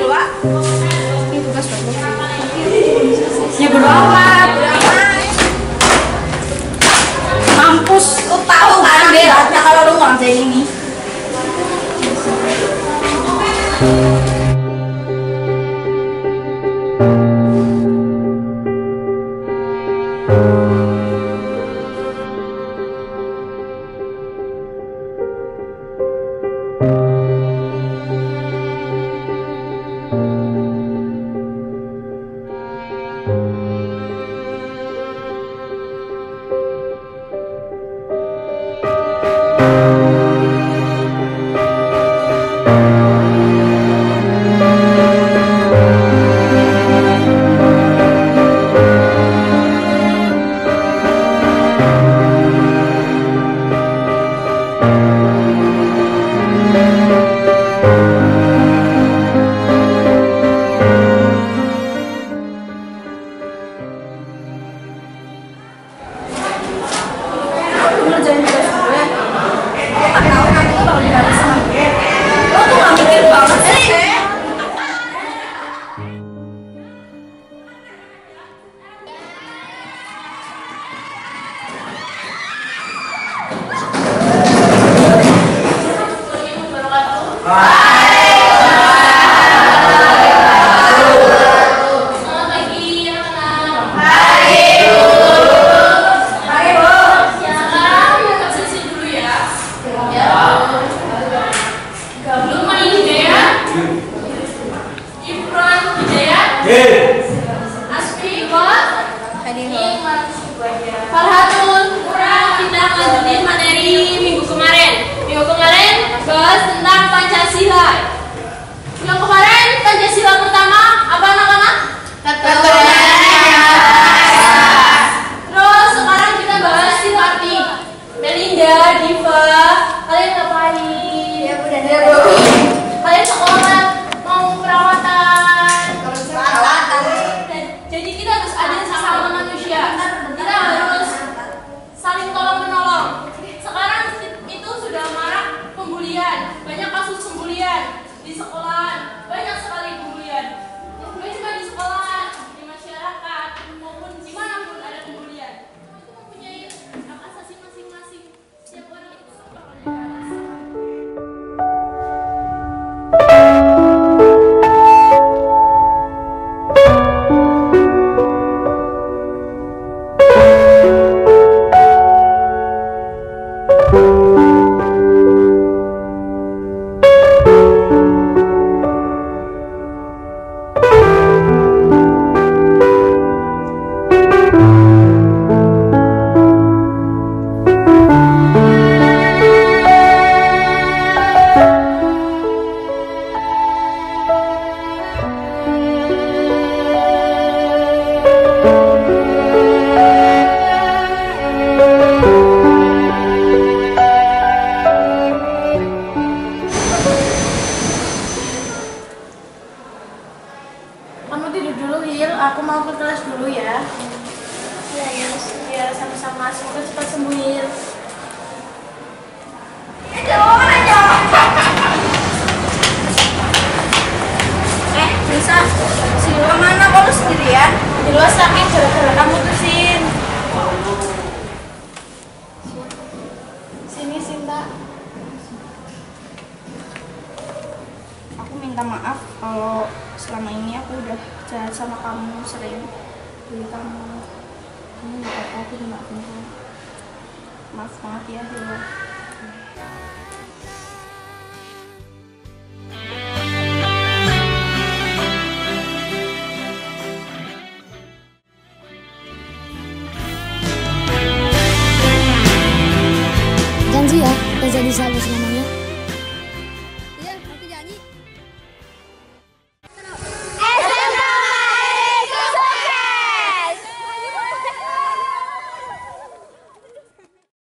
Ini tugas Ya berdoa. Materi minggu kemarin. Minggu kemarin bahas tentang Pancasila. Kalian ngapain? Ya udah Kalian sekolah mau perawatan. Dan jadi kita harus ada sesama manusia. Kita harus saling tolong menolong. Sekarang itu sudah marak pembulian, banyak kasus pembulian di sekolah, ke kelas dulu ya. Ya sama-sama. Semoga cepat sembuh eh bisa si Lua mana? Kok lu sendirian? Di luar sakit gara-gara kamu tusin sini Sinta aku minta maaf kalau selama ini aku udah jahat sama kamu sering. Beli kamu kamu nggak apa-apa aku dimaafin kok maaf banget ya Hila Janji ya, kita jadi sahabat